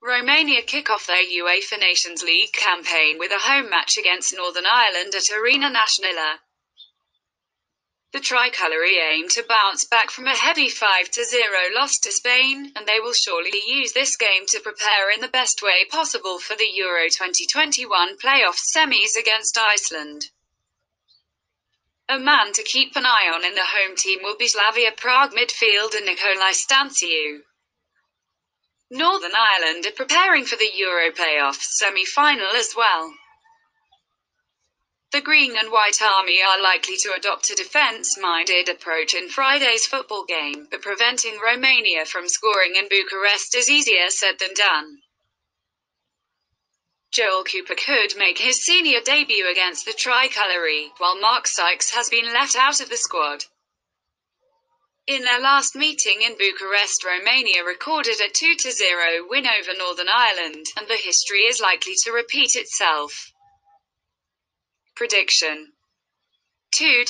Romania kick off their UEFA Nations League campaign with a home match against Northern Ireland at Arena Națională. The tricolouri aim to bounce back from a heavy 5-0 loss to Spain, and they will surely use this game to prepare in the best way possible for the Euro 2021 playoff semis against Iceland. A man to keep an eye on in the home team will be Slavia Prague midfielder Nicolae Stanciu. Northern Ireland are preparing for the Euro playoff semi-final as well. The Green and White Army are likely to adopt a defence-minded approach in Friday's football game, but preventing Romania from scoring in Bucharest is easier said than done. Joel Cooper could make his senior debut against the Tricolouri, while Mark Sykes has been left out of the squad. In their last meeting in Bucharest Romania recorded a 2-0 win over Northern Ireland, and the history is likely to repeat itself. Prediction 2